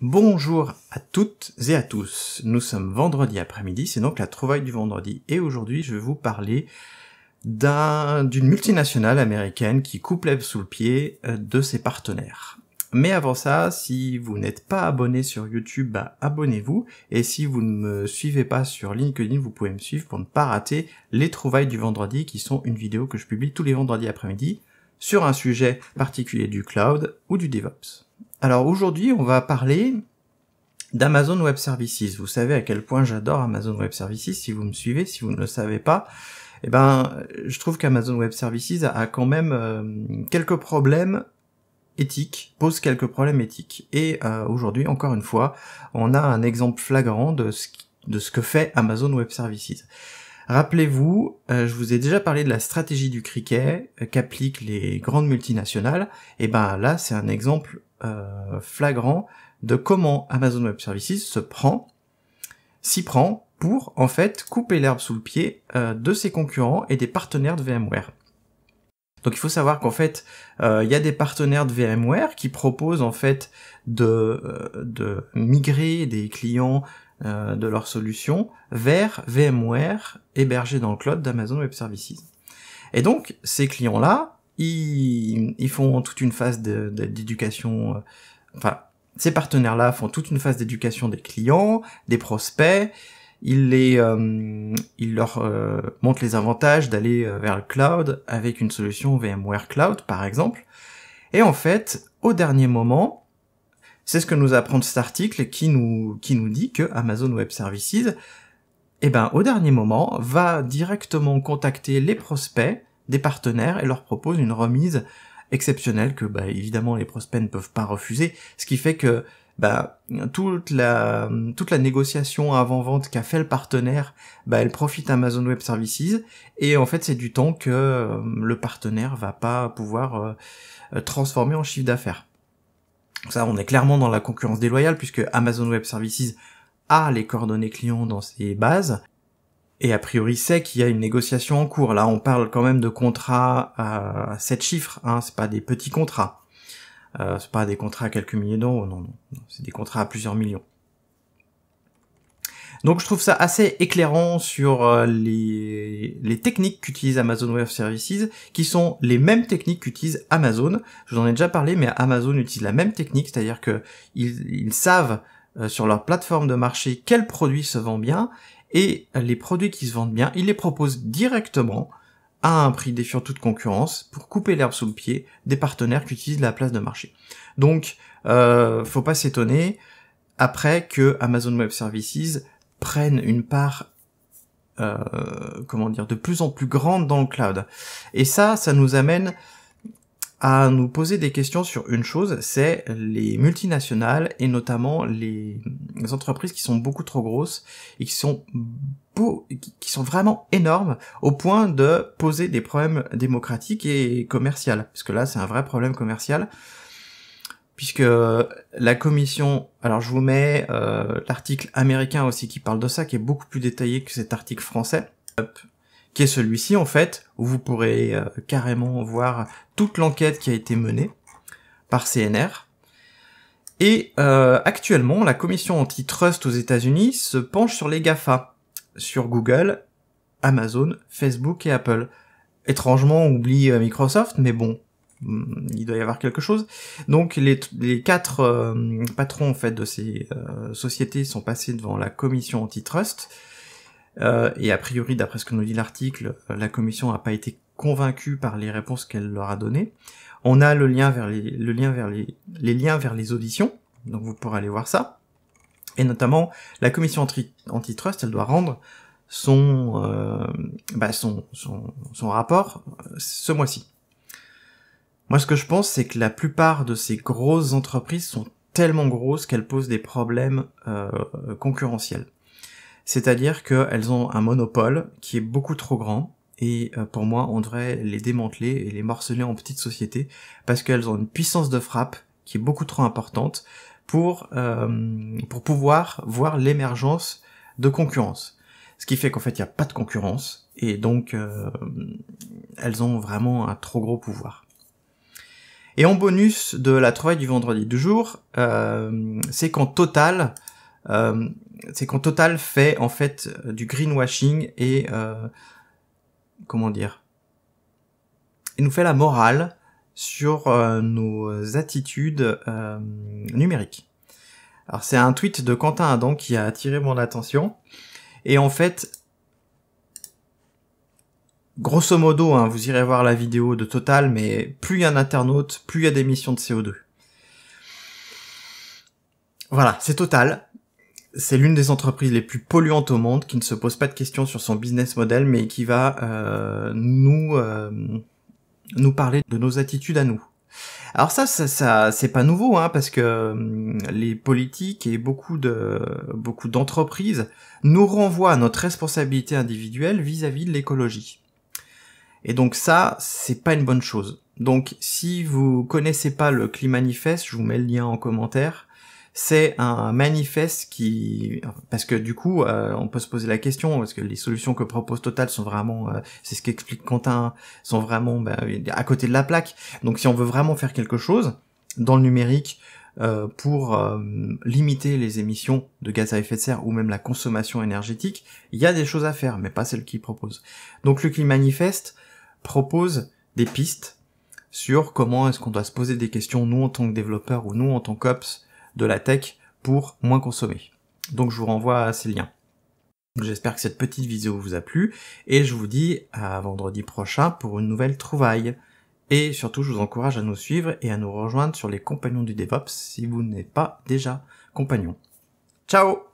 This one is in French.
Bonjour à toutes et à tous. Nous sommes vendredi après-midi, c'est donc la trouvaille du vendredi. Et aujourd'hui, je vais vous parler d'une multinationale américaine qui coupe l'herbe sous le pied euh, de ses partenaires. Mais avant ça, si vous n'êtes pas abonné sur YouTube, bah, abonnez-vous. Et si vous ne me suivez pas sur LinkedIn, vous pouvez me suivre pour ne pas rater les trouvailles du vendredi, qui sont une vidéo que je publie tous les vendredis après-midi sur un sujet particulier du cloud ou du DevOps. Alors aujourd'hui, on va parler d'Amazon Web Services. Vous savez à quel point j'adore Amazon Web Services si vous me suivez, si vous ne le savez pas. Eh ben, je trouve qu'Amazon Web Services a quand même euh, quelques problèmes éthiques, pose quelques problèmes éthiques. Et euh, aujourd'hui, encore une fois, on a un exemple flagrant de ce, que fait Amazon Web Services. Rappelez-vous, euh, je vous ai déjà parlé de la stratégie du cricket qu'appliquent les grandes multinationales. Et ben là, c'est un exemple flagrant de comment Amazon Web Services se prend, s'y prend pour en fait couper l'herbe sous le pied euh, de ses concurrents et des partenaires de VMware. Donc il faut savoir qu'en fait, euh, il y a des partenaires de VMware qui proposent en fait de, euh, de migrer des clients de leur solution vers VMware hébergé dans le cloud d'Amazon Web Services. Et donc ces clients-là, ils, ils, font toute une phase d'éducation, enfin ces partenaires-là font toute une phase d'éducation des clients, des prospects, il les, euh, il leur euh, montre les avantages d'aller euh, vers le cloud avec une solution VMware Cloud par exemple. Et en fait, au dernier moment, c'est ce que nous apprend cet article qui nous, qui nous dit que Amazon Web Services, eh ben, au dernier moment, va directement contacter les prospects des partenaires et leur propose une remise exceptionnelle que, bah, évidemment, les prospects ne peuvent pas refuser. Ce qui fait que bah, toute la toute la négociation avant vente qu'a fait le partenaire, bah, elle profite Amazon Web Services et en fait c'est du temps que euh, le partenaire va pas pouvoir euh, transformer en chiffre d'affaires. Ça, on est clairement dans la concurrence déloyale puisque Amazon Web Services a les coordonnées clients dans ses bases et a priori sait qu'il y a une négociation en cours. Là, on parle quand même de contrats à 7 chiffres, hein, c'est pas des petits contrats. Euh, c'est pas des contrats à quelques milliers d'euros, non, non, c'est des contrats à plusieurs millions. Donc je trouve ça assez éclairant sur euh, les, les techniques qu'utilise Amazon Web Services, qui sont les mêmes techniques qu'utilise Amazon. Je vous en ai déjà parlé, mais Amazon utilise la même technique, c'est-à-dire que ils, savent euh, sur leur plateforme de marché quel produit se vend bien, et les produits qui se vendent bien, ils les proposent directement à un prix défiant toute concurrence pour couper l'herbe sous le pied des partenaires qui utilisent la place de marché. Donc, euh, faut pas s'étonner après que Amazon Web Services prenne une part euh, comment dire de plus en plus grande dans le cloud. Et ça, ça nous amène à nous poser des questions sur une chose, c'est les multinationales et notamment les, entreprises qui sont beaucoup trop grosses et qui sont beau, qui sont vraiment énormes au point de poser des problèmes démocratiques et commerciaux. Parce que là, c'est un vrai problème commercial. Puisque la commission, alors je vous mets euh, l'article américain aussi qui parle de ça, qui est beaucoup plus détaillé que cet article français qui est celui-ci en fait, où vous pourrez euh, carrément voir toute l'enquête qui a été menée par CNR. Et euh, actuellement, la commission antitrust aux États-Unis se penche sur les GAFA, sur Google, Amazon, Facebook et Apple. Étrangement, on oublie euh, Microsoft, mais bon, hmm, il doit y avoir quelque chose. Donc les, quatre patrons en fait de ces sociétés sont passés devant la commission antitrust euh, et a priori, d'après ce que nous dit l'article, euh, la commission n'a pas été convaincue par les réponses qu'elle leur a données. On a le lien vers les, le vers les, liens vers les auditions, donc vous pourrez aller voir ça. Et notamment, la commission antitrust, elle doit rendre son, euh, bah son, son, rapport ce mois-ci. Moi, ce que je pense, c'est que la plupart de ces grosses entreprises sont tellement grosses qu'elles posent des problèmes concurrentiels. C'est-à-dire qu'elles ont un monopole qui est beaucoup trop grand, et euh, pour moi, on devrait les démanteler et les morceler en petites sociétés, parce qu'elles ont une puissance de frappe qui est beaucoup trop importante pour, euh, pour pouvoir voir l'émergence de concurrence. Ce qui fait qu'en fait, il n'y a pas de concurrence, et donc euh, elles ont vraiment un trop gros pouvoir. Et en bonus de la trouvaille du vendredi du jour, c'est qu'en total, c'est qu'en total fait en fait du greenwashing et euh, comment dire, il nous fait la morale sur euh, nos attitudes euh, numériques. Alors c'est un tweet de Quentin Adam qui a attiré mon attention. Et en fait, grosso modo, hein, vous irez voir la vidéo de Total, mais plus il y a un internaute, plus il y a d'émissions de CO2. Voilà, c'est Total. C'est l'une des entreprises les plus polluantes au monde, qui ne se pose pas de questions sur son business model, mais qui va euh, nous euh, nous parler de nos attitudes à nous. Alors ça, ça, ça c'est pas nouveau, hein, parce que hum, les politiques et beaucoup de beaucoup d'entreprises nous renvoient à notre responsabilité individuelle vis-à-vis de l'écologie. Et donc ça, c'est pas une bonne chose. Donc si vous connaissez pas le Climanifeste, je vous mets le lien en commentaire c'est un manifeste qui, parce que du coup, euh, on peut se poser la question, parce que les solutions que propose Total sont vraiment, euh, c'est ce qu'explique Quentin, sont vraiment ben, à côté de la plaque. Donc si on veut vraiment faire quelque chose dans le numérique euh, pour limiter les émissions de gaz à effet de serre ou même la consommation énergétique, il y a des choses à faire, mais pas celles qu'il propose. Donc le Climanifeste propose des pistes sur comment est-ce qu'on doit se poser des questions, nous en tant que développeurs ou nous en tant qu'ops, de la tech pour moins consommer. Donc je vous renvoie à ces liens. J'espère que cette petite vidéo vous a plu et je vous dis à vendredi prochain pour une nouvelle trouvaille. Et surtout, je vous encourage à nous suivre et à nous rejoindre sur les compagnons du DevOps si vous n'êtes pas déjà compagnon. Ciao